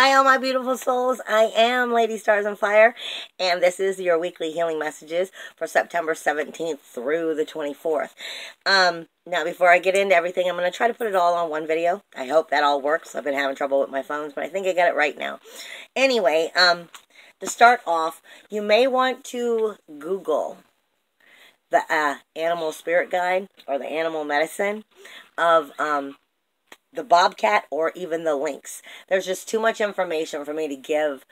Hi, all my beautiful souls. I am Lady Stars and Fire, and this is your weekly healing messages for September 17th through the 24th. Um, now, before I get into everything, I'm going to try to put it all on one video. I hope that all works. I've been having trouble with my phones, but I think I got it right now. Anyway, um, to start off, you may want to Google the uh, animal spirit guide or the animal medicine of um, the bobcat or even the lynx. There's just too much information for me to give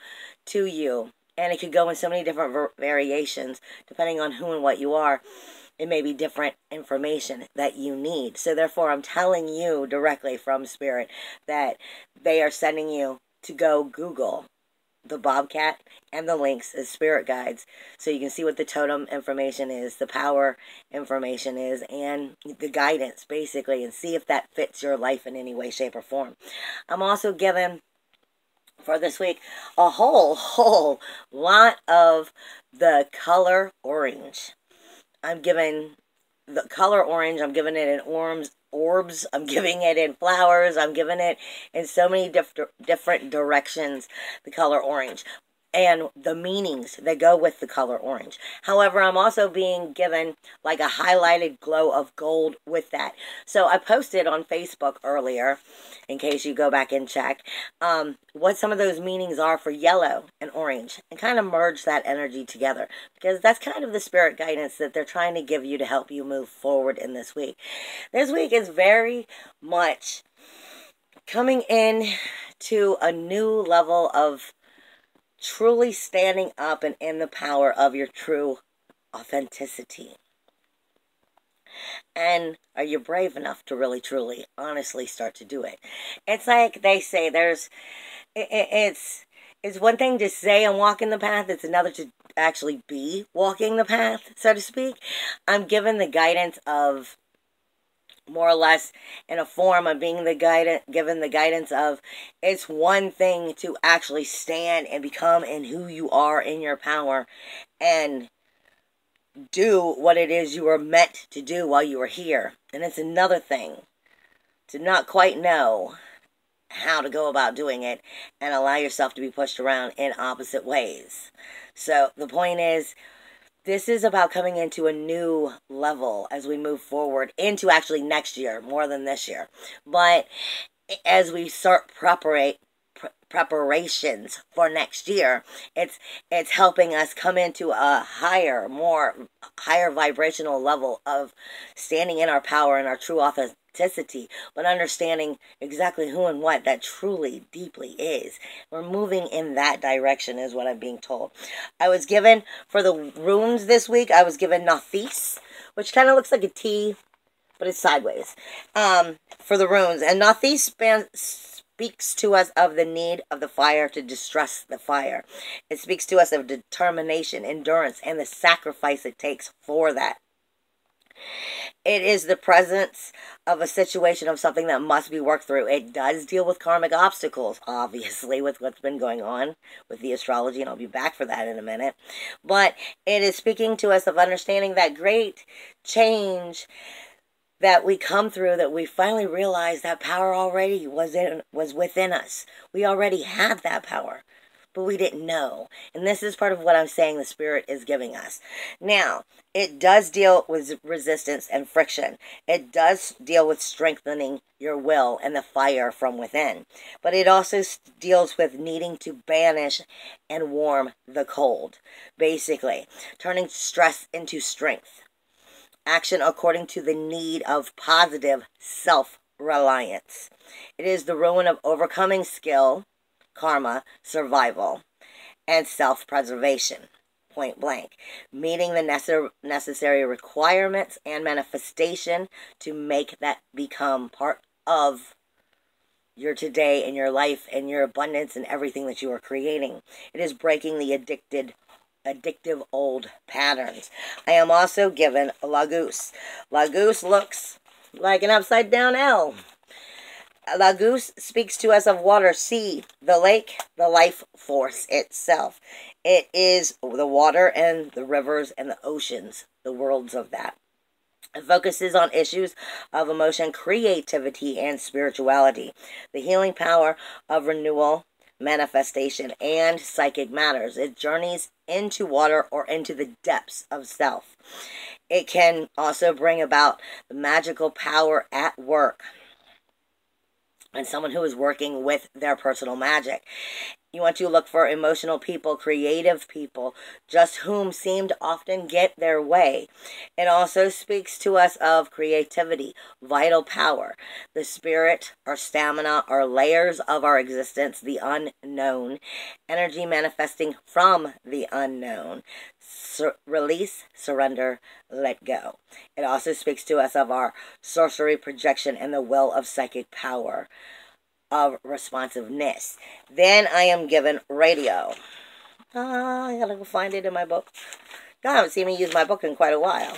to you. And it could go in so many different variations depending on who and what you are. It may be different information that you need. So, therefore, I'm telling you directly from Spirit that they are sending you to go Google the bobcat and the lynx as spirit guides. So you can see what the totem information is the power information is and the guidance basically and see if that fits your life in any way shape or form. I'm also given for this week a whole whole lot of the color orange. I'm given the color orange. I'm giving it in orbs orbs. I'm giving it in flowers. I'm giving it in so many diff- different directions, the color orange and the meanings that go with the color orange. However, I'm also being given like a highlighted glow of gold with that. So I posted on Facebook earlier, in case you go back and check, um, what some of those meanings are for yellow and orange and kind of merge that energy together because that's kind of the spirit guidance that they're trying to give you to help you move forward in this week. This week is very much coming in to a new level of truly standing up and in the power of your true authenticity? And are you brave enough to really, truly, honestly start to do it? It's like they say there's, it's, it's one thing to say I'm walking the path, it's another to actually be walking the path, so to speak. I'm given the guidance of more or less in a form of being the guidance given the guidance of it's one thing to actually stand and become in who you are in your power and do what it is you were meant to do while you were here. And it's another thing to not quite know how to go about doing it and allow yourself to be pushed around in opposite ways. So the point is this is about coming into a new level as we move forward into actually next year more than this year. But as we start preparate preparations for next year it's it's helping us come into a higher more higher vibrational level of standing in our power and our true authenticity but understanding exactly who and what that truly deeply is we're moving in that direction is what i'm being told i was given for the runes this week i was given Nauthiz which kind of looks like a T but it's sideways um for the runes and spans speaks to us of the need of the fire to distress the fire. It speaks to us of determination, endurance, and the sacrifice it takes for that. It is the presence of a situation of something that must be worked through. It does deal with karmic obstacles, obviously, with what's been going on with the astrology, and I'll be back for that in a minute. But it is speaking to us of understanding that great change that we come through that we finally realize that power already was in was within us. We already had that power, but we didn't know. And this is part of what I'm saying the spirit is giving us. Now, it does deal with resistance and friction. It does deal with strengthening your will and the fire from within. But it also deals with needing to banish and warm the cold. Basically, turning stress into strength action according to the need of positive self reliance. It is the rune of overcoming skill, karma, survival, and self preservation. Point blank. Meeting the necessary requirements and manifestation to make that become part of your today and your life and your abundance and everything that you are creating. It is breaking the addicted addictive old patterns. I am also given a Laguz. Laguz looks like an upside down L. Laguz speaks to us of water, sea, the lake, the life force itself. It is the water and the rivers and the oceans, the worlds of that. It focuses on issues of emotion, creativity, and spirituality. The healing power of renewal, manifestation, and psychic matters. It journeys into water or into the depths of self. It can also bring about the magical power at work and someone who is working with their personal magic. You want to look for emotional people, creative people, just whom seem to often get their way. It also speaks to us of creativity, vital power, the spirit, our stamina, our layers of our existence, the unknown, energy manifesting from the unknown. Sur- release, surrender, let go. It also speaks to us of our sorcery, projection, and the will of psychic power of responsiveness. Then I am given Raidho. Uh, I gotta go find it in my book. God, I haven't seen me use my book in quite a while.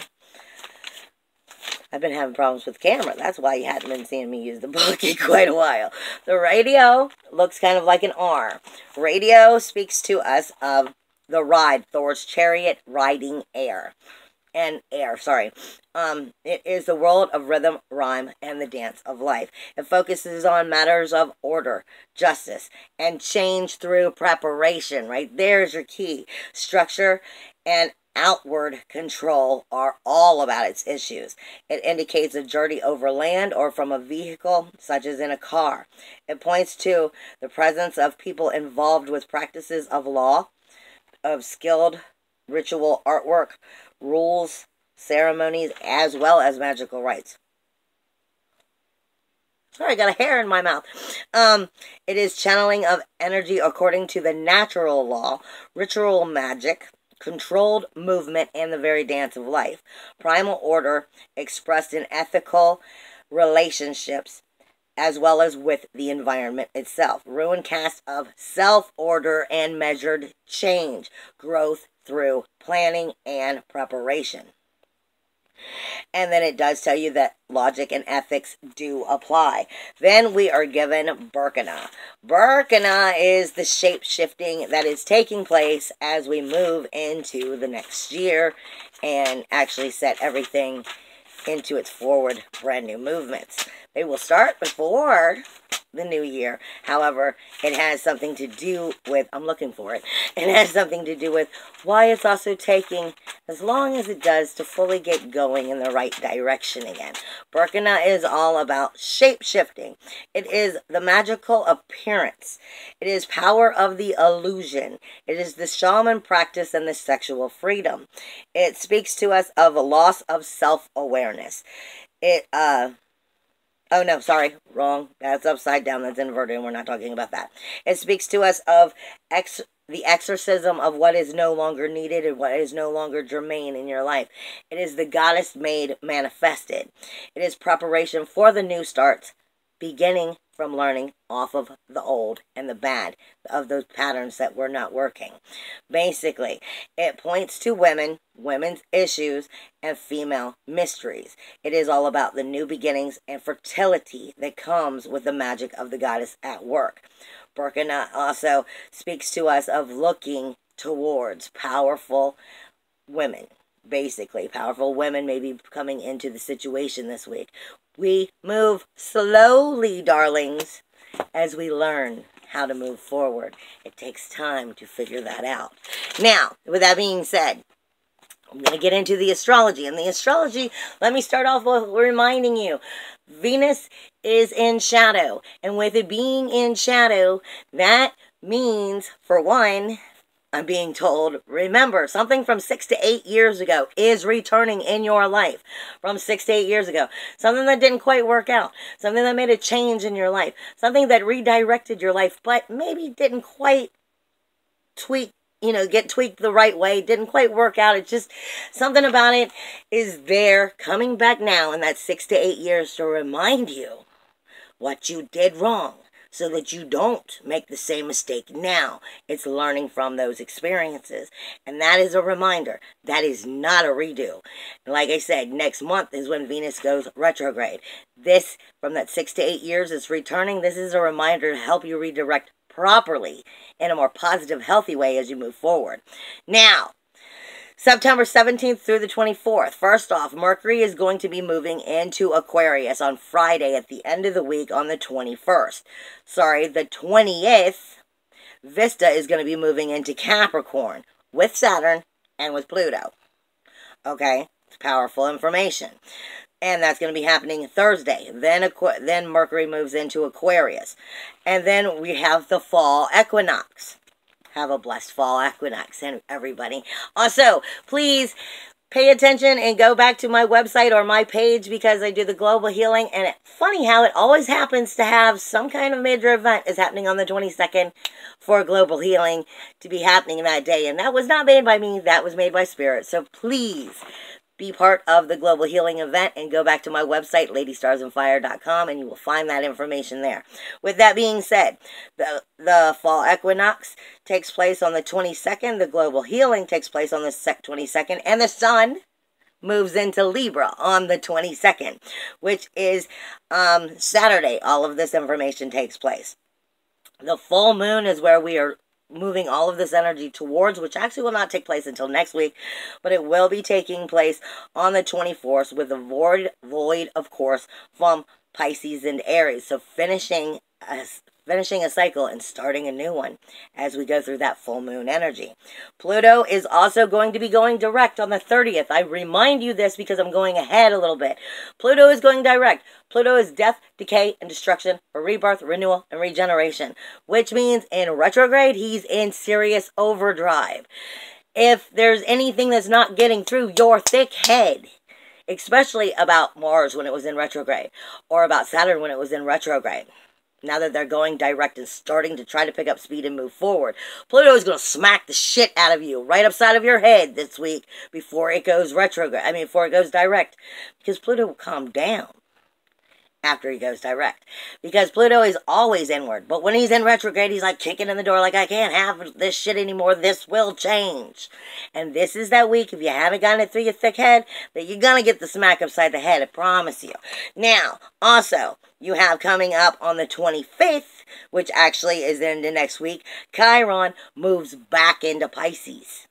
I've been having problems with camera. That's why you hadn't been seeing me use the book in quite a while. The Raidho looks kind of like an R. Raidho speaks to us of the ride, Thor's chariot riding air and air, sorry. Um, it is the world of rhythm, rhyme, and the dance of life. It focuses on matters of order, justice, and change through preparation, right? There's your key. Structure and outward control are all about its issues. It indicates a journey over land or from a vehicle, such as in a car. It points to the presence of people involved with practices of law, of skilled ritual artwork, rules, ceremonies, as well as magical rites. Sorry, I got a hair in my mouth. Um, it is channeling of energy according to the natural law, ritual magic, controlled movement, and the very dance of life. Primal order expressed in ethical relationships as well as with the environment itself. Rune cast of self order and measured change, growth through planning and preparation. And then it does tell you that logic and ethics do apply. Then we are given Berkana. Berkana is the shape shifting that is taking place as we move into the next year and actually set everything into its forward brand new movements. They will start before the new year. However, it has something to do with, I'm looking for it, it has something to do with why it's also taking as long as it does to fully get going in the right direction again. Berkana is all about shape shifting. It is the magical appearance. It is power of the illusion. It is the shaman practice and the sexual freedom. It speaks to us of a loss of self-awareness. It, uh, Oh no, sorry, wrong. That's upside down. That's inverted, and we're not talking about that. It speaks to us of ex the exorcism of what is no longer needed and what is no longer germane in your life. It is the goddess made manifested. It is preparation for the new starts, beginning from learning off of the old and the bad of those patterns that were not working. Basically, it points to women, women's issues, and female mysteries. It is all about the new beginnings and fertility that comes with the magic of the goddess at work. Berkana also speaks to us of looking towards powerful women basically. Powerful women may be coming into the situation this week. We move slowly, darlings, as we learn how to move forward. It takes time to figure that out. Now, with that being said, I'm going to get into the astrology. And the astrology, let me start off with reminding you Venus is in shadow. And with it being in shadow, that means, for one, I'm being told, remember, something from six to eight years ago is returning in your life. From six to eight years ago. Something that didn't quite work out. Something that made a change in your life. Something that redirected your life, but maybe didn't quite tweak, you know, get tweaked the right way. Didn't quite work out. It's just something about it is there coming back now in that six to eight years to remind you what you did wrong so that you don't make the same mistake now. It's learning from those experiences. And that is a reminder. That is not a redo. And like I said, next month is when Venus goes retrograde. This, from that six to eight years, is returning. This is a reminder to help you redirect properly in a more positive, healthy way as you move forward. Now, September 17th through the 24th. First off, Mercury is going to be moving into Aquarius on Friday at the end of the week on the 21st. Sorry, the 20th Vesta is going to be moving into Capricorn with Saturn and with Pluto. Okay? It's powerful information. And that's going to be happening Thursday. Then Aqu- then Mercury moves into Aquarius. And then we have the fall equinox. Have a blessed fall equinox, and everybody. Also, please pay attention and go back to my website or my page because I do the global healing. And it's funny how it always happens to have some kind of major event is happening on the 22nd for global healing to be happening that day. And that was not made by me, that was made by Spirit. So please be part of the global healing event and go back to my website ladystarsandfire.com and you will find that information there with that being said the the fall equinox takes place on the 22nd the global healing takes place on the 22nd and the sun moves into Libra on the 22nd, which is um, Saturday. All of this information takes place. The full moon is where we are moving all of this energy towards, which actually will not take place until next week, but it will be taking place on the 24th with the void, void of course, from Pisces and Aries. So finishing a, finishing a cycle and starting a new one as we go through that full moon energy. Pluto is also going to be going direct on the 30th. I remind you this because I'm going ahead a little bit. Pluto is going direct. Pluto is death, decay, and destruction, or rebirth, renewal, and regeneration, which means in retrograde, he's in serious overdrive. If there's anything that's not getting through your thick head, especially about Mars when it was in retrograde, or about Saturn when it was in retrograde, now that they're going direct and starting to try to pick up speed and move forward. Pluto is going to smack the shit out of you right upside of your head this week before it goes retrograde. I mean, before it goes direct. Because Pluto will calm down after he goes direct. Because Pluto is always inward. But when he's in retrograde, he's like kicking in the door, like, I can't have this shit anymore. This will change. And this is that week, if you haven't gotten it through your thick head, that you're going to get the smack upside the head. I promise you. Now, also, you have coming up on the 25th, which actually is in the next week, Chiron moves back into Pisces.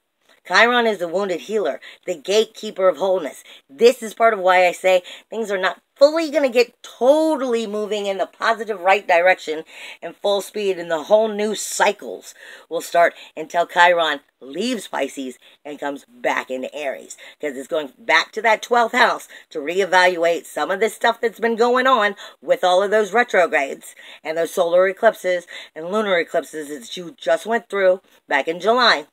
Chiron is the wounded healer, the gatekeeper of wholeness. This is part of why I say things are not fully going to get totally moving in the positive right direction and full speed, and the whole new cycles will start until Chiron leaves Pisces and comes back into Aries because it's going back to that 12th house to reevaluate some of this stuff that's been going on with all of those retrogrades and those solar eclipses and lunar eclipses that you just went through back in July.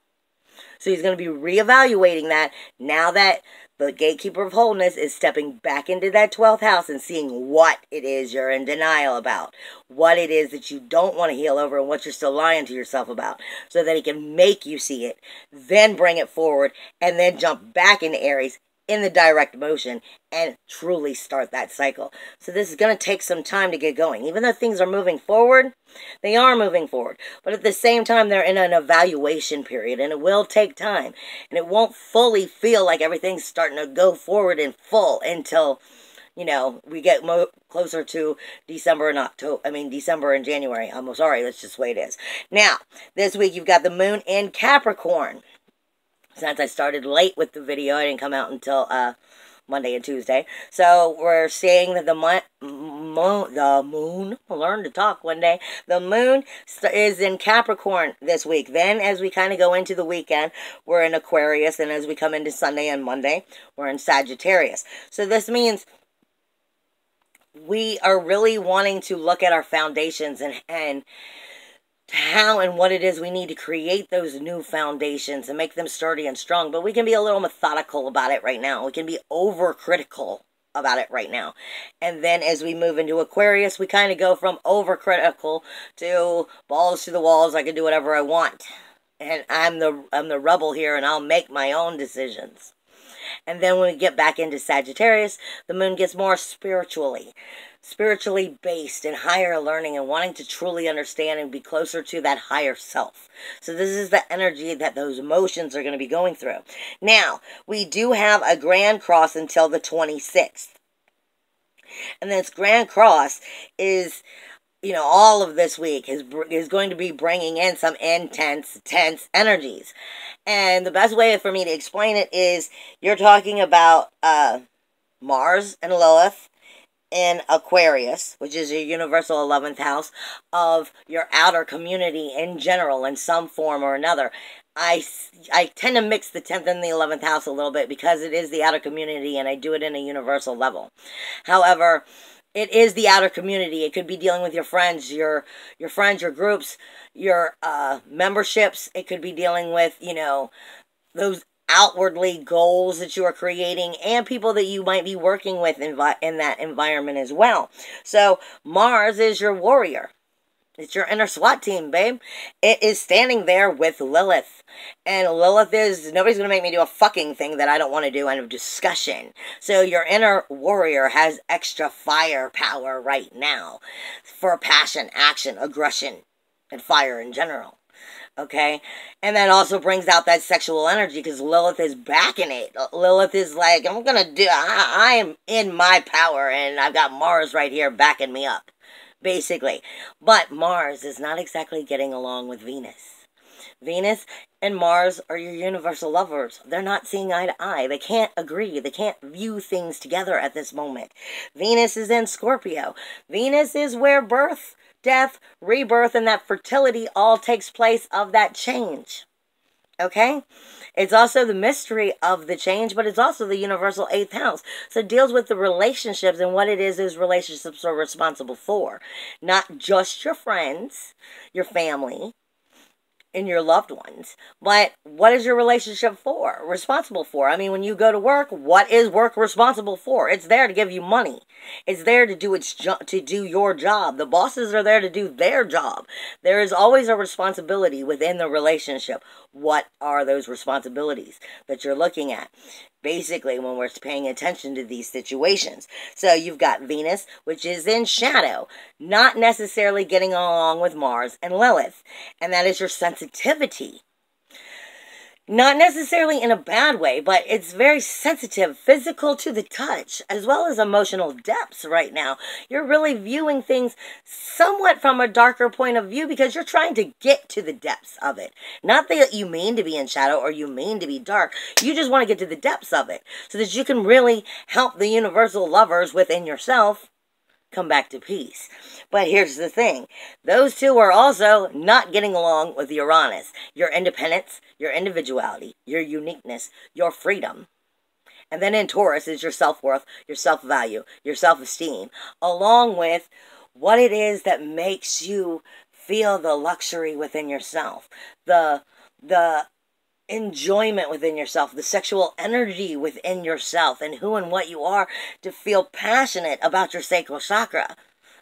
So he's going to be reevaluating that now that the gatekeeper of wholeness is stepping back into that 12th house and seeing what it is you're in denial about, what it is that you don't want to heal over, and what you're still lying to yourself about, so that he can make you see it, then bring it forward, and then jump back into Aries in the direct motion and truly start that cycle. So this is going to take some time to get going. Even though things are moving forward, they are moving forward. But at the same time, they're in an evaluation period and it will take time. And it won't fully feel like everything's starting to go forward in full until, you know, we get closer to December and October. I mean, December and January. I'm sorry, that's just the way it is. Now, this week you've got the moon in Capricorn since I started late with the video, I didn't come out until uh, Monday and Tuesday. So we're seeing that the moon, the moon, I'll learn to talk one day. The moon is in Capricorn this week. Then, as we kind of go into the weekend, we're in Aquarius, and as we come into Sunday and Monday, we're in Sagittarius. So this means we are really wanting to look at our foundations and and how and what it is we need to create those new foundations and make them sturdy and strong. But we can be a little methodical about it right now. We can be overcritical about it right now. And then as we move into Aquarius, we kind of go from overcritical to balls to the walls. I can do whatever I want. And I'm the I'm the rebel here and I'll make my own decisions. And then when we get back into Sagittarius, the moon gets more spiritually spiritually based and higher learning and wanting to truly understand and be closer to that higher self. So this is the energy that those emotions are going to be going through. Now, we do have a grand cross until the 26th. And this grand cross is you know, all of this week is is going to be bringing in some intense, tense energies. And the best way for me to explain it is you're talking about uh, Mars and Lilith in Aquarius, which is your universal 11th house of your outer community in general in some form or another. I, I tend to mix the 10th and the 11th house a little bit because it is the outer community and I do it in a universal level. However, it is the outer community. It could be dealing with your friends, your your friends, your groups, your uh, memberships. It could be dealing with you know those outwardly goals that you are creating and people that you might be working with in, in that environment as well. So Mars is your warrior. It's your inner SWAT team, babe. It is standing there with Lilith. And Lilith is, nobody's going to make me do a fucking thing that I don't want to do. End of discussion. So your inner warrior has extra firepower right now for passion, action, aggression, and fire in general. Okay? And that also brings out that sexual energy because Lilith is backing it. Lilith is like, I'm going to do, I, I am in my power and I've got Mars right here backing me up basically. But Mars is not exactly getting along with Venus. Venus and Mars are your universal lovers. They're not seeing eye to eye. They can't agree. They can't view things together at this moment. Venus is in Scorpio. Venus is where birth, death, rebirth, and that fertility all takes place of that change. Okay? It's also the mystery of the change, but it's also the universal eighth house. So it deals with the relationships and what it is those relationships are responsible for. Not just your friends, your family, and your loved ones. But what is your relationship for? Responsible for? I mean, when you go to work, what is work responsible for? It's there to give you money. It's there to do its jo- to do your job. The bosses are there to do their job. There is always a responsibility within the relationship. What are those responsibilities that you're looking at? Basically when we're paying attention to these situations. So you've got Venus, which is in shadow, not necessarily getting along with Mars and Lilith, and that is your sensitivity not necessarily in a bad way, but it's very sensitive, physical to the touch, as well as emotional depths right now. You're really viewing things somewhat from a darker point of view because you're trying to get to the depths of it. Not that you mean to be in shadow or you mean to be dark. You just want to get to the depths of it so that you can really help the universal lovers within yourself come back to peace. But here's the thing those two are also not getting along with Uranus. Your independence, your individuality, your uniqueness, your freedom. And then in Taurus is your self worth, your self value, your self esteem, along with what it is that makes you feel the luxury within yourself, the the enjoyment within yourself, the sexual energy within yourself, and who and what you are to feel passionate about your sacral chakra.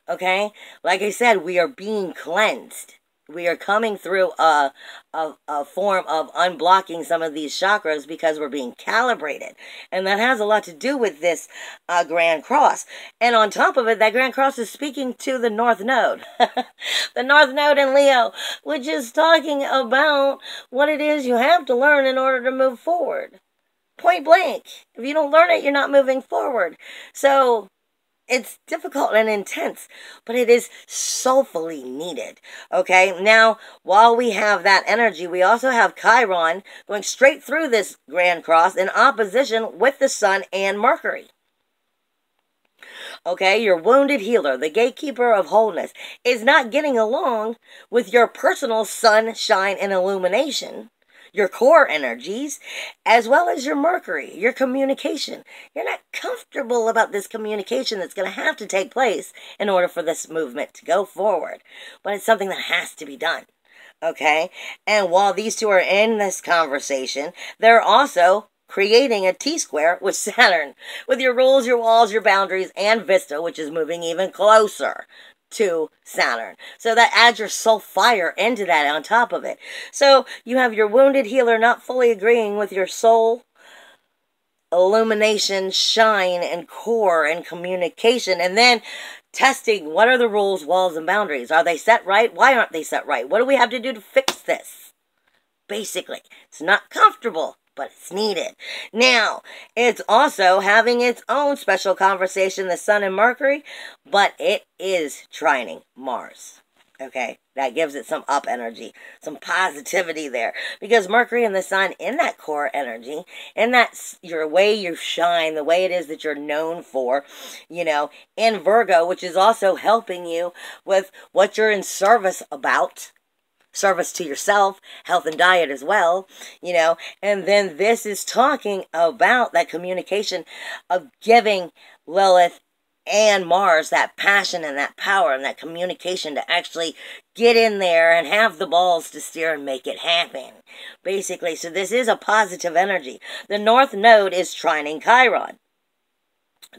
Okay? Like I said, we are being cleansed we are coming through a, a, a, form of unblocking some of these chakras because we're being calibrated. And that has a lot to do with this uh, Grand Cross. And on top of it, that Grand Cross is speaking to the North Node. the North Node in Leo, which is talking about what it is you have to learn in order to move forward. Point blank. If you don't learn it, you're not moving forward. So it's difficult and intense, but it is soulfully needed. Okay, now while we have that energy, we also have Chiron going straight through this Grand Cross in opposition with the Sun and Mercury. Okay, your wounded healer, the gatekeeper of wholeness, is not getting along with your personal sunshine and illumination your core energies, as well as your Mercury, your communication. You're not comfortable about this communication that's going to have to take place in order for this movement to go forward. But it's something that has to be done. Okay? And while these two are in this conversation, they're also creating a T square with Saturn, with your rules, your walls, your boundaries, and Vesta, which is moving even closer to Saturn. So that adds your soul fire into that on top of it. So you have your wounded healer not fully agreeing with your soul illumination, shine, and core and communication, and then testing what are the rules, walls, and boundaries. Are they set right? Why aren't they set right? What do we have to do to fix this? Basically, it's not comfortable but it's needed. Now, it's also having its own special conversation, the Sun and Mercury, but it is trining Mars. Okay, that gives it some up energy, some positivity there. Because Mercury and the Sun in that core energy, in that your way you shine, the way it is that you're known for, you know, in Virgo, which is also helping you with what you're in service about, service to yourself, health and diet as well, you know. And then this is talking about that communication of giving Lilith and Mars that passion and that power and that communication to actually get in there and have the balls to steer and make it happen. Basically, so this is a positive energy. The North Node is trining Chiron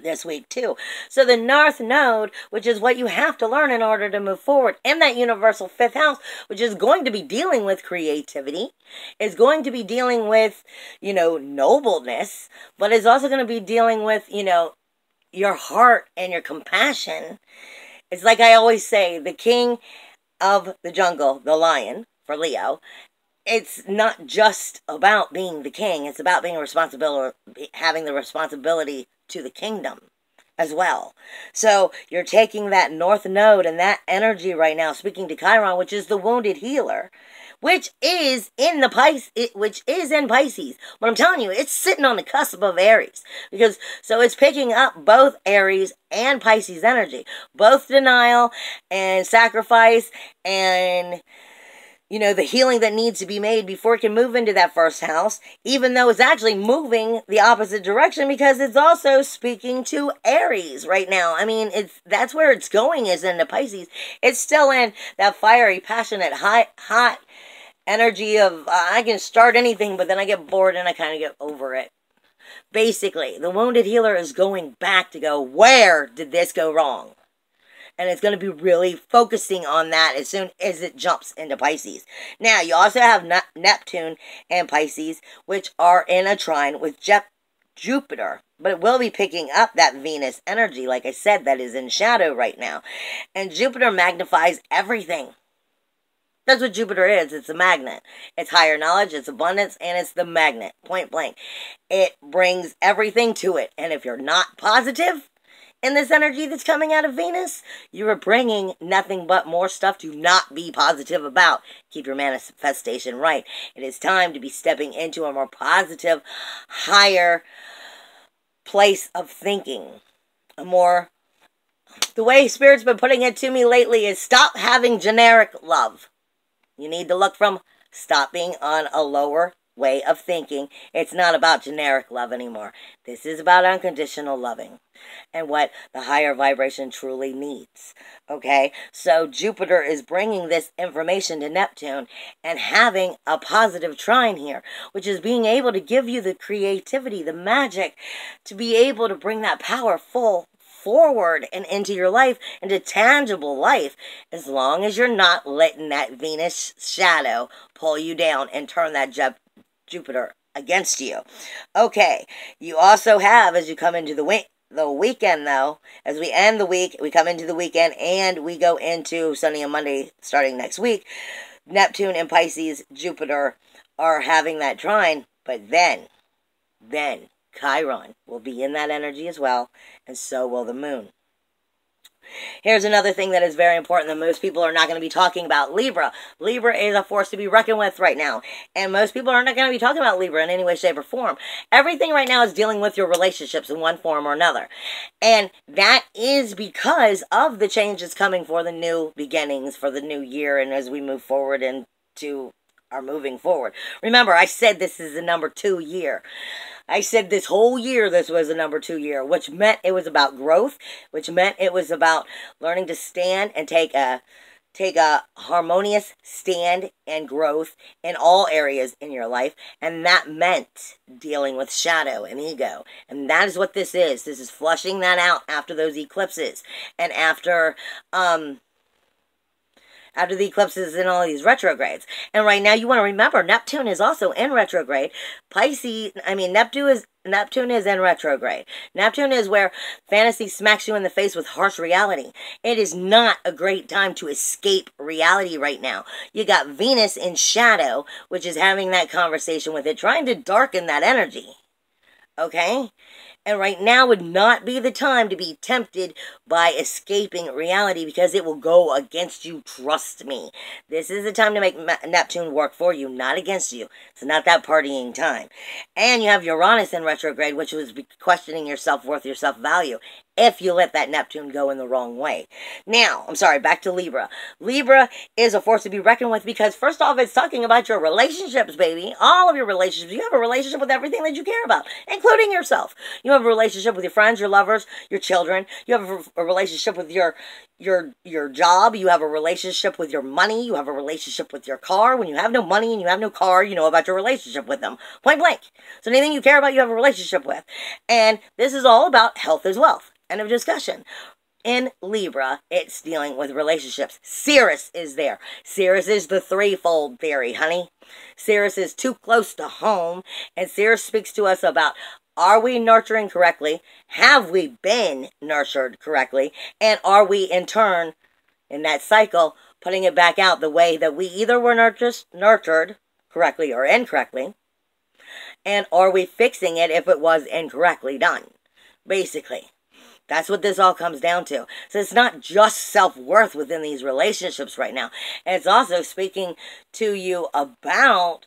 this week too. So the North Node, which is what you have to learn in order to move forward, in that universal fifth house, which is going to be dealing with creativity, is going to be dealing with, you know, nobleness, but is also going to be dealing with, you know, your heart and your compassion. It's like I always say, the king of the jungle, the lion, for Leo, it's not just about being the king, it's about being responsible or having the responsibility to the kingdom as well. So you're taking that north node and that energy right now, speaking to Chiron, which is the wounded healer, which is in the Pisces, which is in Pisces. But I'm telling you, it's sitting on the cusp of Aries because so it's picking up both Aries and Pisces energy, both denial and sacrifice and you know, the healing that needs to be made before it can move into that first house, even though it's actually moving the opposite direction because it's also speaking to Aries right now. I mean, it's that's where it's going is into Pisces. It's still in that fiery, passionate, hot, hot energy of uh, I can start anything, but then I get bored and I kind of get over it. Basically, the wounded healer is going back to go, where did this go wrong? And it's going to be really focusing on that as soon as it jumps into Pisces. Now, you also have ne- Neptune and Pisces, which are in a trine with Je- Jupiter, but it will be picking up that Venus energy, like I said, that is in shadow right now. And Jupiter magnifies everything. That's what Jupiter is. It's a magnet. It's higher knowledge, it's abundance, and it's the magnet. Point blank. It brings everything to it. And if you're not positive, in this energy that's coming out of Venus, you are bringing nothing but more stuff to not be positive about. Keep your manifestation right. It is time to be stepping into a more positive, higher place of thinking. A more the way Spirit's been putting it to me lately is stop having generic love. You need to look from stopping on a lower way of thinking. It's not about generic love anymore. This is about unconditional loving and what the higher vibration truly needs. Okay? So Jupiter is bringing this information to Neptune and having a positive trine here, which is being able to give you the creativity, the magic to be able to bring that power full forward and into your life, into tangible life, as long as you're not letting that Venus shadow pull you down and turn that Jupiter against you. Okay, you also have, as you come into the week, the weekend though, as we end the week, we come into the weekend and we go into Sunday and Monday starting next week. Neptune and Pisces, Jupiter are having that trine, but then, then Chiron will be in that energy as well, and so will the moon. Here's another thing that is very important that most people are not going to be talking about. Libra. Libra is a force to be reckoned with right now. And most people are not going to be talking about Libra in any way, shape, or form. Everything right now is dealing with your relationships in one form or another. And that is because of the changes coming for the new beginnings, for the new year, and as we move forward into our moving forward. Remember, I said this is the number two year. I said this whole year this was a number two year, which meant it was about growth, which meant it was about learning to stand and take a take a harmonious stand and growth in all areas in your life. And that meant dealing with shadow and ego. And that is what this is. This is flushing that out after those eclipses and after um after the eclipses and all these retrogrades. And right now, you want to remember Neptune is also in retrograde. Pisces, I mean Neptune is Neptune is in retrograde. Neptune is where fantasy smacks you in the face with harsh reality. It is not a great time to escape reality right now. You got Venus in shadow, which is having that conversation with it, trying to darken that energy. Okay? And right now would not be the time to be tempted by escaping reality because it will go against you. Trust me. This is the time to make Neptune work for you, not against you. It's not that partying time. And you have Uranus in retrograde, which was questioning your self worth, your self value if you let that Neptune go in the wrong way. Now, I'm sorry, back to Libra. Libra is a force to be reckoned with because, first off, it's talking about your relationships, baby. All of your relationships. You have a relationship with everything that you care about, including yourself. You have a relationship with your friends, your lovers, your children. You have a, relationship with your your your job you have a relationship with your money you have a relationship with your car when you have no money and you have no car you know about your relationship with them point blank so anything you care about you have a relationship with and this is all about health as wealth End of discussion. In Libra, it's dealing with relationships. Ceres is there. Ceres is the threefold theory, honey. Ceres is too close to home, and Sirius speaks to us about are we nurturing correctly? Have we been nurtured correctly? And are we, in turn, in that cycle, putting it back out the way that we either were nurtured, correctly or incorrectly? And are we fixing it if it was incorrectly done? Basically. That's what this all comes down to. So it's not just self worth within these relationships right now. It's also speaking to you about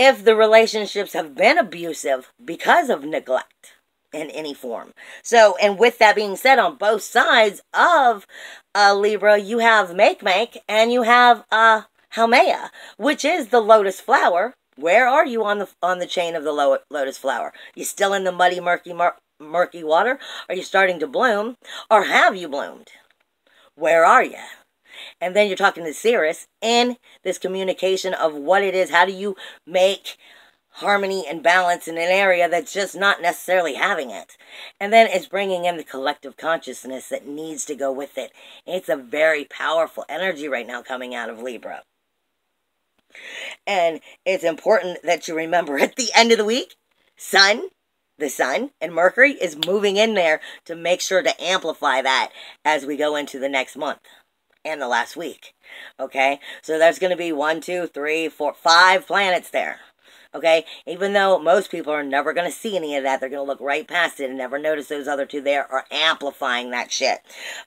if the relationships have been abusive because of neglect in any form. So, and with that being said, on both sides of uh, Libra, you have Makemake and you have uh, Haumea, which is the lotus flower. Where are you on the on the chain of the lo- lotus flower? You still in the muddy, murky, mur- murky water? Are you starting to bloom? Or have you bloomed? Where are you? And then you're talking to Ceres in this communication of what it is. How do you make harmony and balance in an area that's just not necessarily having it? And then it's bringing in the collective consciousness that needs to go with it. It's a very powerful energy right now coming out of Libra. And it's important that you remember at the end of the week, Sun the sun and Mercury is moving in there to make sure to amplify that as we go into the next month and the last week. Okay, so there's going to be one, two, three, four, five planets there. Okay, even though most people are never going to see any of that, they're going to look right past it and never notice those other two there are amplifying that shit.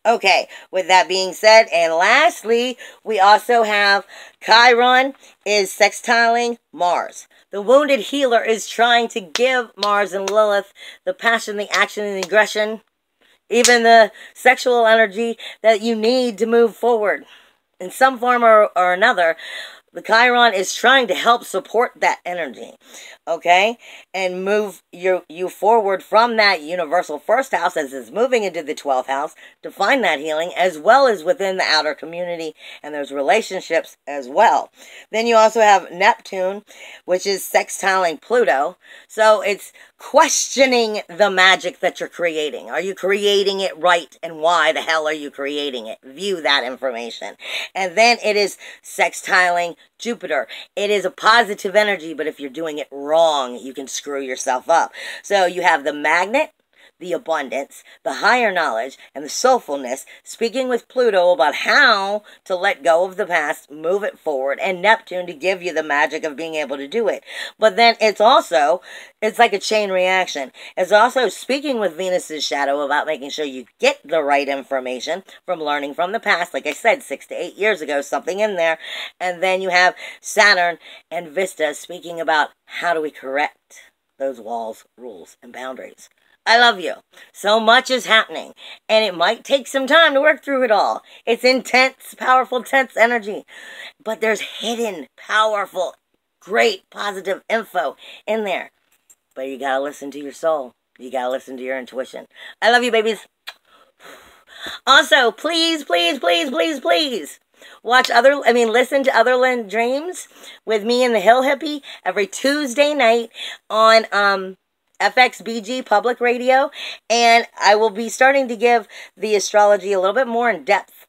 Okay, with that being said, and lastly, we also have Chiron is sextiling Mars. The wounded healer is trying to give Mars and Lilith the passion, the action, and the aggression, even the sexual energy that you need to move forward in some form or, or another the Chiron is trying to help support that energy, okay, and move you you forward from that universal first house as it's moving into the twelfth house to find that healing, as well as within the outer community and those relationships as well. Then you also have Neptune, which is sextiling Pluto, so it's questioning the magic that you're creating. Are you creating it right, and why the hell are you creating it? View that information, and then it is sextiling Jupiter. It is a positive energy, but if you're doing it wrong, you can screw yourself up. So you have the magnet, the abundance, the higher knowledge, and the soulfulness, speaking with Pluto about how to let go of the past, move it forward, and Neptune to give you the magic of being able to do it. But then it's also, it's like a chain reaction. It's also speaking with Venus's shadow about making sure you get the right information from learning from the past. Like I said, six to eight years ago, something in there. And then you have Saturn and Vesta speaking about how do we correct those walls, rules, and boundaries. I love you. So much is happening, and it might take some time to work through it all. It's intense, powerful, tense energy, but there's hidden, powerful, great, positive info in there. But you gotta listen to your soul. You gotta listen to your intuition. I love you, babies. Also, please, please, please, please, please watch other i mean listen to otherland dreams with me and the hill hippie every tuesday night on um FXBG Public Radio, and I will be starting to give the astrology a little bit more in depth,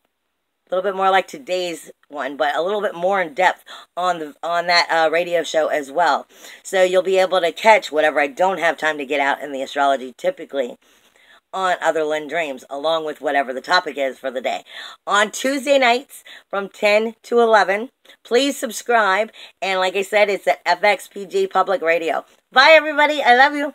a little bit more like today's one, but a little bit more in depth on the on that uh, radio show as well. So you'll be able to catch whatever I don't have time to get out in the astrology typically on Otherland Dreams, along with whatever the topic is for the day. On Tuesday nights from 10 to 11, please subscribe. And like I said, it's at FXBG Public Radio. Bye, everybody. I love you.